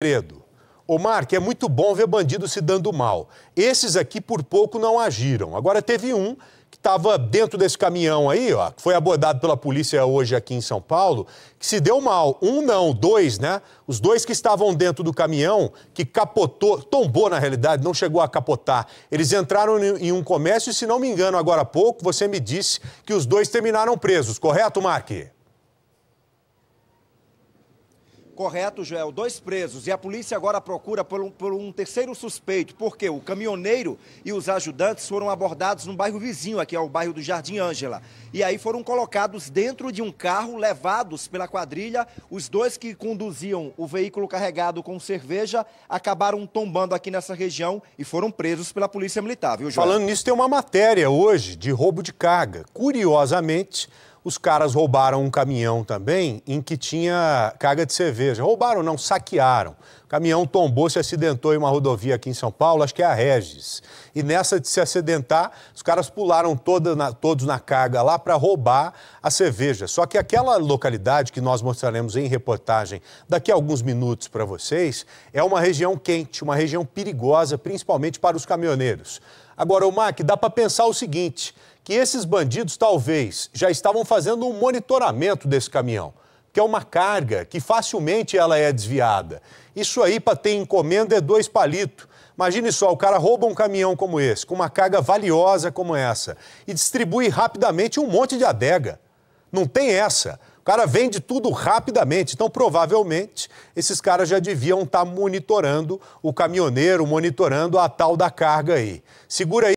segredo. Ô, Mark, é muito bom ver bandido se dando mal. Esses aqui por pouco não agiram. Agora teve um que estava dentro desse caminhão aí, ó, que foi abordado pela polícia hoje aqui em São Paulo, que se deu mal. Um não, dois, né? Os dois que estavam dentro do caminhão, que capotou, tombou na realidade, não chegou a capotar. Eles entraram em um comércio e, se não me engano, agora há pouco, você me disse que os dois terminaram presos, correto, Mark? Correto, Joel. Dois presos. E a polícia agora procura por um, por um, terceiro suspeito, porque o caminhoneiro e os ajudantes foram abordados no bairro vizinho, aqui é o bairro do Jardim Ângela. E aí foram colocados dentro de um carro, levados pela quadrilha. Os dois que conduziam o veículo carregado com cerveja acabaram tombando aqui nessa região e foram presos pela Polícia Militar, viu, Joel? Falando nisso, tem uma matéria hoje de roubo de carga. Curiosamente os caras roubaram um caminhão também em que tinha carga de cerveja. Roubaram, não, saquearam. O caminhão tombou, se acidentou em uma rodovia aqui em São Paulo, acho que é a Regis. E nessa de se acidentar, os caras pularam toda na, todos na carga lá para roubar a cerveja. Só que aquela localidade que nós mostraremos em reportagem daqui a alguns minutos para vocês, é uma região quente, uma região perigosa, principalmente para os caminhoneiros. Agora, o Mac, dá para pensar o seguinte: que esses bandidos talvez já estavam fazendo um monitoramento desse caminhão, que é uma carga que facilmente ela é desviada. Isso aí, para ter encomenda, é dois palitos. Imagine só, o cara rouba um caminhão como esse, com uma carga valiosa como essa, e distribui rapidamente um monte de adega. Não tem essa. Cara vende tudo rapidamente. Então, provavelmente, esses caras já deviam estar tá monitorando o caminhoneiro, monitorando a tal da carga aí. Segura aí.